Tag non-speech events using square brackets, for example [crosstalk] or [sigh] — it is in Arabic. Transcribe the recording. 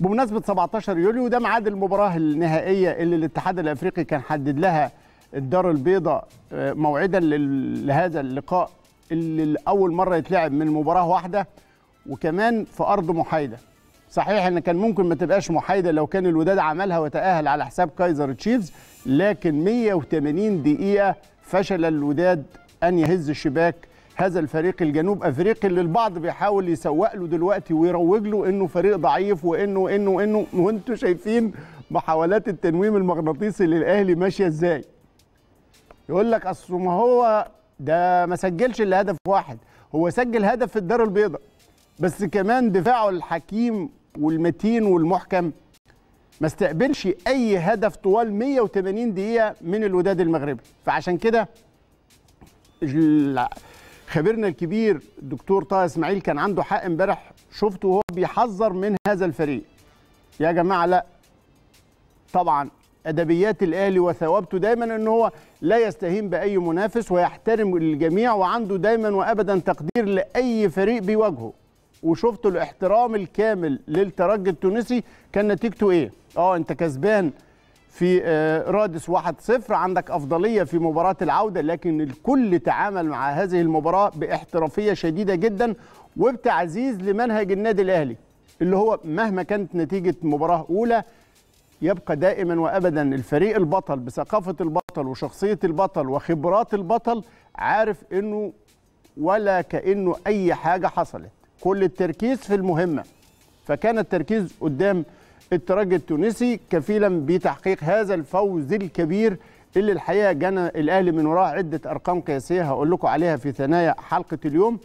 بمناسبة 17 يوليو ده ميعاد المباراة النهائية اللي الاتحاد الأفريقي كان حدد لها الدار البيضاء آه، موعدا لهذا اللقاء اللي اول مرة يتلعب من مباراة واحدة وكمان في أرض محايدة. صحيح إن كان ممكن ما تبقاش محايدة لو كان الوداد عملها وتأهل على حساب كايزر تشيفز لكن 180 دقيقة فشل الوداد أن يهز شباك هذا الفريق الجنوب أفريقي اللي البعض بيحاول يسوق له دلوقتي ويروج له إنه فريق ضعيف وإنه وانه وانه [laughs] وأنتم شايفين محاولات التنويم المغناطيسي للأهلي ماشية إزاي؟ يقول لك أصل ما هو ده ما سجلش إلا هدف واحد هو سجل هدف في الدار البيضاء بس كمان دفاعه الحكيم والمتين والمحكم ما استقبلش أي هدف طوال 180 دقيقة من الوداد المغربي فعشان كده خبيرنا الكبير الدكتور طه إسماعيل كان عنده حق امبارح شفته وهو بيحذر من هذا الفريق. يا جماعة لا. طبعا أدبيات الأهلي وثوابته دايما إن هو لا يستهين بأي منافس ويحترم الجميع وعنده دايما وابدا تقدير لأي فريق بيواجهه. وشفت الإحترام الكامل للترجي التونسي كان نتيجته إيه؟ آه أنت كسبان. في آه، رادس 1-0 عندك أفضلية في مباراة العودة لكن الكل تعامل مع هذه المباراة باحترافية شديدة جدا وبتعزيز لمنهج النادي الأهلي اللي هو مهما كانت نتيجة مباراة أولى يبقى دائما وابدا الفريق البطل بثقافة البطل وشخصية البطل وخبرات البطل عارف إنه ولا كأنه أي حاجة حصلت. كل التركيز في المهمة فكان التركيز قدام الترجي التونسي كفيلا بتحقيق هذا الفوز الكبير اللي الحقيقة جنى الأهلي من وراه عدة أرقام قياسية هقول لكم عليها في ثنايا حلقة اليوم.